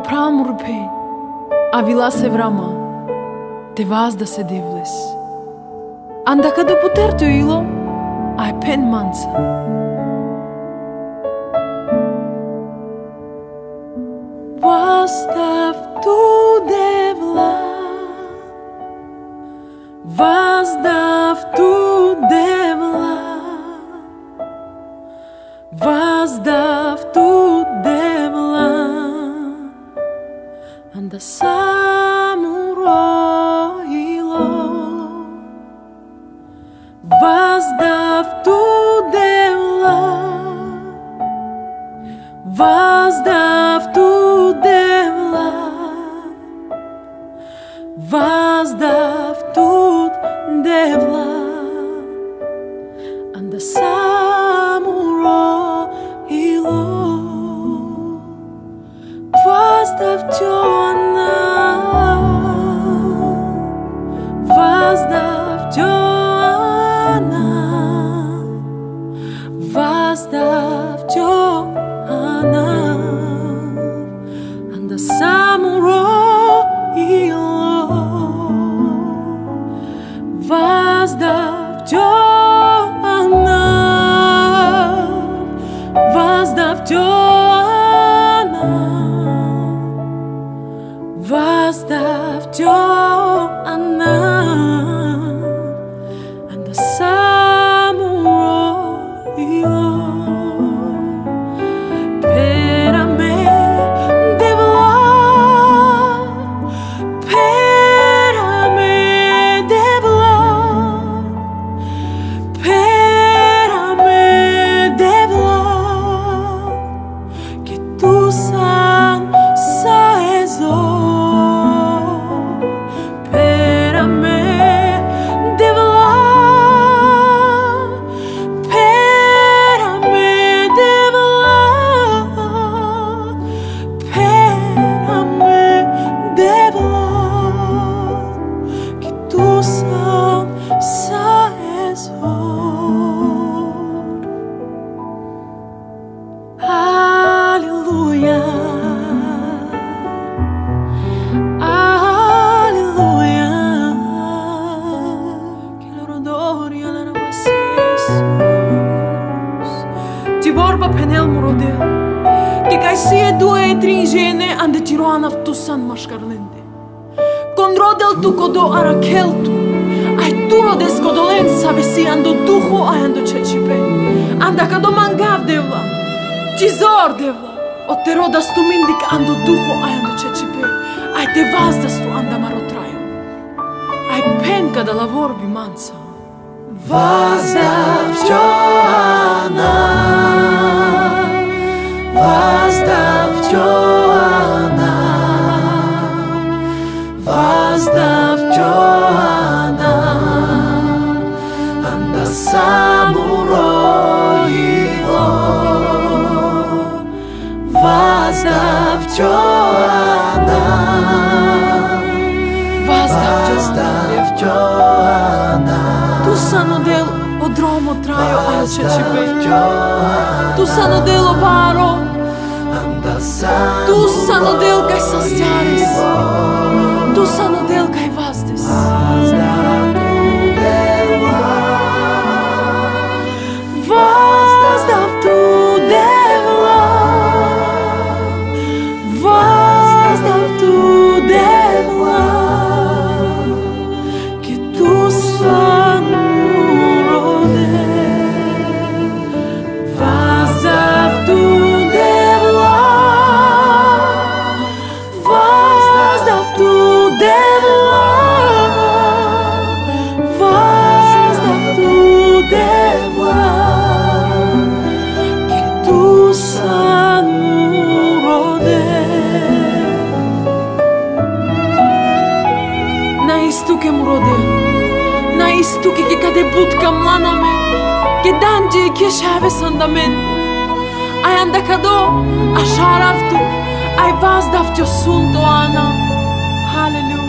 pramurpe, avila se vrama, te vaz da se devles. Andaka do puter tu ilo, ai pen mansa. Vastav tu devla, vazdav tu devla, Анда самуроило, Воздав ту девла, Воздав ту девла, Воздав тут девла, анда самуро ило, Воздав Джоанна, Воздав Джоанна, Пенелмо роде. Дека сие дуе е три жене, анде ти роанав тусан машкарленде. Кон родел туко до аракелту, ај ту родес кодолен саве си андо духу ај андо чечипе. Андака до мангав девла, ти зор девла, од те рода сту миндик андо духу ај андо чечипе. Ај те да анда маротрајо, ај пен пенка да лаворби манца. Vazda Johanna. Tu sanno del odromo Tu sa në del kaj sasjaris Tu sa në del kaj vaj دنجی که شب سندمن آینده کدو اشارفتو ای واز دفتو سونتو آنا هاللویا